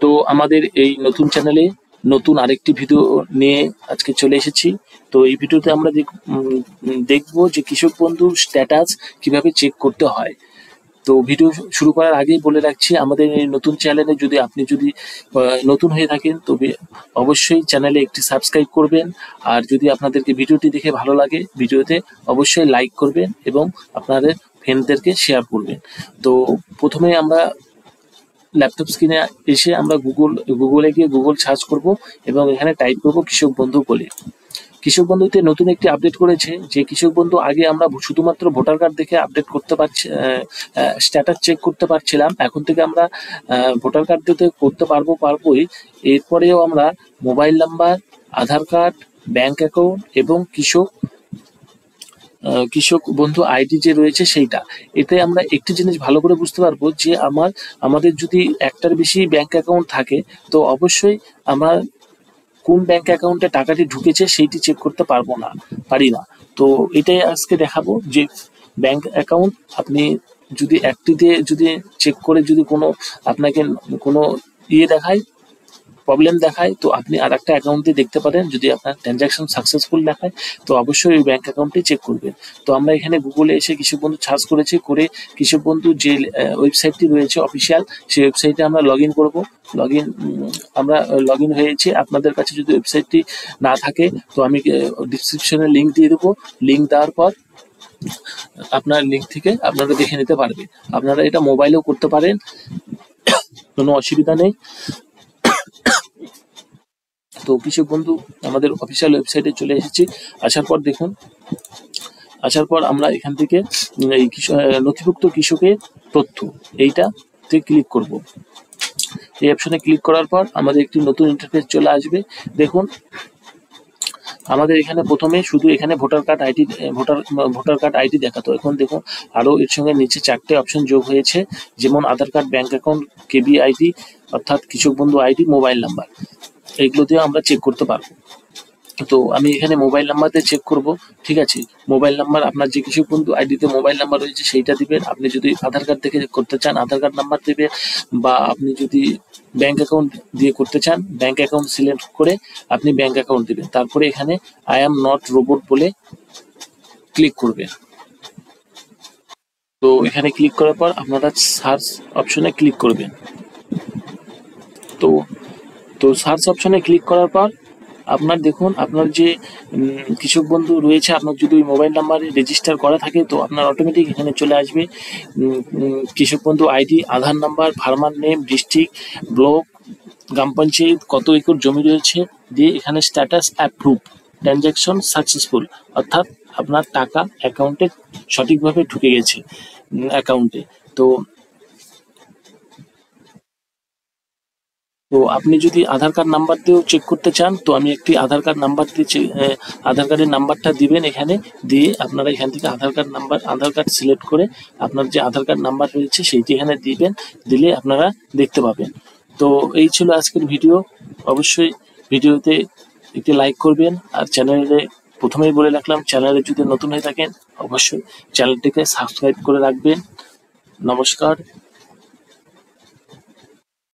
তো আমাদের এই নতুন চ্যানেলে নতুন আরেকটি ভিডিও নিয়ে আজকে চলে এসেছি। তো এই ভিডিওতে আমরা দেখব যে কৃষক বন্ধুর স্ট্যাটাস কীভাবে চেক করতে হয়। তো ভিডিও শুরু করার আগেই বলে রাখছি, আমাদের এই নতুন চ্যানেলে যদি আপনি যদি নতুন হয়ে থাকেন, তবে অবশ্যই চ্যানেলে একটি সাবস্ক্রাইব করবেন। আর যদি আপনাদেরকে ভিডিওটি দেখে ভালো লাগে ভিডিওতে অবশ্যই লাইক করবেন এবং আপনাদের ফ্রেন্ডদেরকে শেয়ার করবেন। তো প্রথমে আমরা ল্যাপটপ স্ক্রিনে এসে আমরা গুগল গুগলে গিয়ে গুগল সার্চ করব এবং এখানে টাইপ করব কৃষক বন্ধু বলে। কৃষক বন্ধুতে নতুন একটি আপডেট করেছে, যে কৃষক বন্ধু আগে আমরা শুধুমাত্র ভোটার কার্ড দেখে আপডেট করতে পারছি স্ট্যাটাস চেক করতে পারছিলাম। এখন থেকে আমরা ভোটার কার্ড দিতে করতে পারব, পারবোই। এরপরেও আমরা mobile number Aadhaar card bank account এবং কৃষক কৃষক বন্ধু আইডি যে রয়েছে সেইটা। এতে আমরা একটি জিনিস ভালো করে বুঝতে পারব যে আমার, আমাদের যদি একটার বেশি ব্যাংক অ্যাকাউন্ট থাকে, তো অবশ্যই আমরা কোন ব্যাংক অ্যাকাউন্টে টাকাটি ঢুকেছে সেইটি চেক করতে পারব না, পারি না। তো এটাই আজকে দেখাবো যে ব্যাংক অ্যাকাউন্ট আপনি যদি একটিতে যদি চেক করে যদি কোনো আপনাকে কোনো ইয়ে দেখায় প্রবলেম দেখায়, তো আপনি আর একটা অ্যাকাউন্টে দেখতে পারেন। যদি আপনার ট্রানজাকশন সাকসেসফুল দেখায়, তো অবশ্যই ওই ব্যাংক অ্যাকাউন্টটি চেক করবেন। তো আমরা এখানে গুগলে এসে কৃষক বন্ধু সার্চ করেছি, করে কৃষক বন্ধু যে ওয়েবসাইটটি রয়েছে অফিসিয়াল সেই ওয়েবসাইটে আমরা লগ ইন করব। লগ ইন আমরা লগ ইন হয়েছি। আপনাদের কাছে যদি ওয়েবসাইটটি না থাকে, তো আমি ডিসক্রিপশনে লিঙ্ক দিয়ে দেবো। লিঙ্ক দেওয়ার পর, আপনার লিঙ্ক থেকে আপনারা দেখে নিতে পারবে আপনারা এটা মোবাইলেও করতে পারেন। কোনো অসুবিধা নেই। তো কৃষক বন্ধু আমাদের অফিসিয়াল ওয়েবসাইটে চলে এসেছি। আসার পর দেখুন, আসার পর আমরা এখান থেকে এই নথিভুক্ত কৃষকের তথ্য এইটাতে ক্লিক করব। এই অপশনে ক্লিক করার পর আমাদের একটি নতুন ইন্টারফেস চলে আসবে। দেখুন, আমাদের এখানে প্রথমে শুধু এখানে voter card ID voter voter card ID দেখাতো। এখন দেখুন আরও এর সঙ্গে নিচে চারটে অপশন যোগ হয়েছে, যেমন Aadhaar card bank account KB ID অর্থাৎ কৃষক বন্ধু আইডি মোবাইল নাম্বার এইগুলো দিয়ে আমরা চেক করতে পারব। তো আমি এখানে মোবাইল নাম্বার দিয়ে চেক করব, ঠিক আছে? মোবাইল নাম্বার আপনার যে কিছু বন্ধু আইডিতে মোবাইল নাম্বার রয়েছে সেইটা দিবেন। আপনি যদি আধার কার্ড থেকে করতে চান আধার কার্ড নাম্বার দেবেন বা আপনি যদি ব্যাংক অ্যাকাউন্ট দিয়ে করতে চান ব্যাংক অ্যাকাউন্ট সিলেক্ট করে আপনি ব্যাংক অ্যাকাউন্ট দিবেন। তারপরে এখানে আই অ্যাম নট রোবট বলে ক্লিক করবেন। তো এখানে ক্লিক করার পর আপনারা সার্চ অপশনে ক্লিক করবেন। তো তো সার্চ অপশনে ক্লিক করার পর আপনার দেখুন, আপনার যে কৃষক বন্ধু রয়েছে, আপনার যদি ওই মোবাইল নাম্বারে রেজিস্টার করা থাকে, তো আপনার অটোমেটিক এখানে চলে আসবে। কৃষক বন্ধু ID Aadhaar number farmer name district block গ্রাম পঞ্চায়েত, কত একর জমি রয়েছে, দিয়ে এখানে স্ট্যাটাস অ্যাপ্রুভ ট্রানজ্যাকশন সাকসেসফুল অর্থাৎ আপনার টাকা অ্যাকাউন্টে সঠিকভাবে ঢুকে গেছে অ্যাকাউন্টে তো তো আপনি যদি আধার কার্ড নাম্বার দিয়েও চেক করতে চান, তো আমি একটি আধার কার্ড নাম্বার দিয়ে আধার কার্ডের নাম্বারটা দিবেন এখানে, দিয়ে আপনারা এখান থেকে Aadhaar card number Aadhaar card select করে আপনার যে আধার কার্ড নাম্বার রয়েছে সেইটি এখানে দিবেন, দিলে আপনারা দেখতে পাবেন। তো এই ছিল আজকের ভিডিও অবশ্যই ভিডিওতে একটি লাইক করবেন, আর চ্যানেলে প্রথমেই বলে রাখলাম চ্যানেলে যদি নতুন হয়ে থাকেন, অবশ্যই চ্যানেলটিকে সাবস্ক্রাইব করে রাখবেন। নমস্কার।